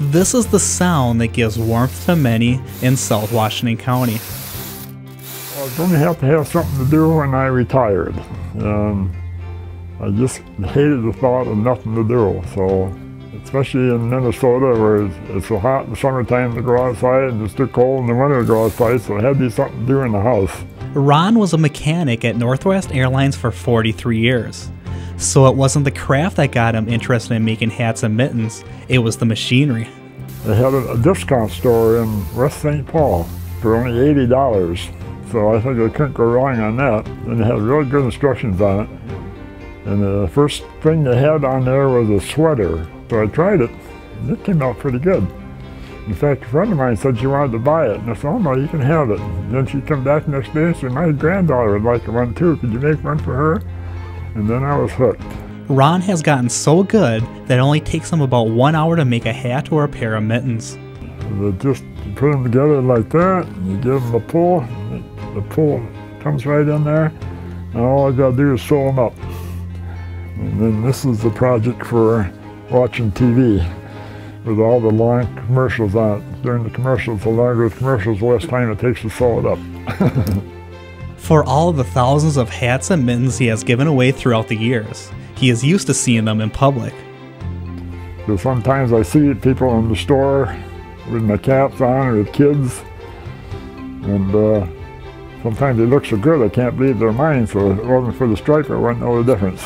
This is the sound that gives warmth to many in South Washington County. I was going to have to have something to do when I retired. And I just hated the thought of nothing to do. So, especially in Minnesota where it's, it's so hot in the summertime to go outside and it's too cold in the winter to go outside, so it had to be something to do in the house. Ron was a mechanic at Northwest Airlines for 43 years. So it wasn't the craft that got him interested in making hats and mittens, it was the machinery. They had a, discount store in West St. Paul for only $80. So I think I couldn't go wrong on that. And they had really good instructions on it. And the first thing they had on there was a sweater. So I tried it, and it came out pretty good. In fact, a friend of mine said she wanted to buy it, and I said, oh no, you can have it. And then she come back the next day and said, my granddaughter would like one too. Could you make one for her? And then I was hooked. Ron has gotten so good that it only takes him about one hour to make a hat or a pair of mittens. They just put them together like that, and you give them a pull, the pull comes right in there, and all I gotta do is sew them up. And then this is the project for watching TV with all the long commercials on it. During the commercials, the longer the commercials, the less time it takes to sew it up. For all the thousands of hats and mittens he has given away throughout the years, he is used to seeing them in public. So sometimes I see people in the store with my caps on or with kids, and uh, sometimes they look so good I can't believe they're mine, so if it wasn't for the stripe, I wouldn't know the difference.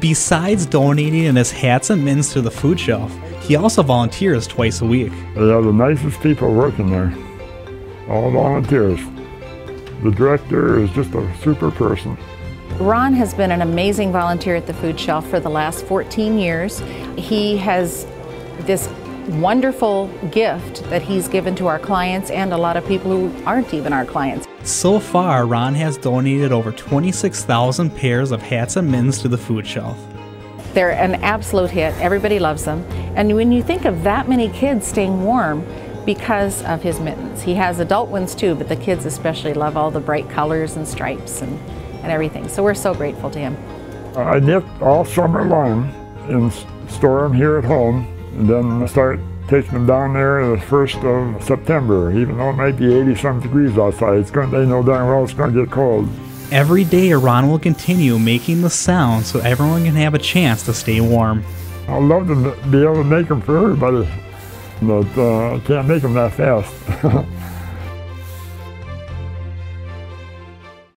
Besides donating his hats and mittens to the food shelf, he also volunteers twice a week. They are the nicest people working there, all volunteers. The director is just a super person. Ron has been an amazing volunteer at the food shelf for the last 14 years. He has this wonderful gift that he's given to our clients and a lot of people who aren't even our clients. So far, Ron has donated over 26,000 pairs of hats and mittens to the food shelf. They're an absolute hit. Everybody loves them. And when you think of that many kids staying warm because of his mittens, he has adult ones too, but the kids especially love all the bright colors and stripes and, and everything. So we're so grateful to him. I knit all summer long and store them here at home, and then start taking them down there the first of September. Even though it might be 80 some degrees outside, it's going. They know darn well it's going to get cold. Every day, Ron will continue making the sound so everyone can have a chance to stay warm. I'd love to be able to make them for everybody, but uh, can't make them that fast.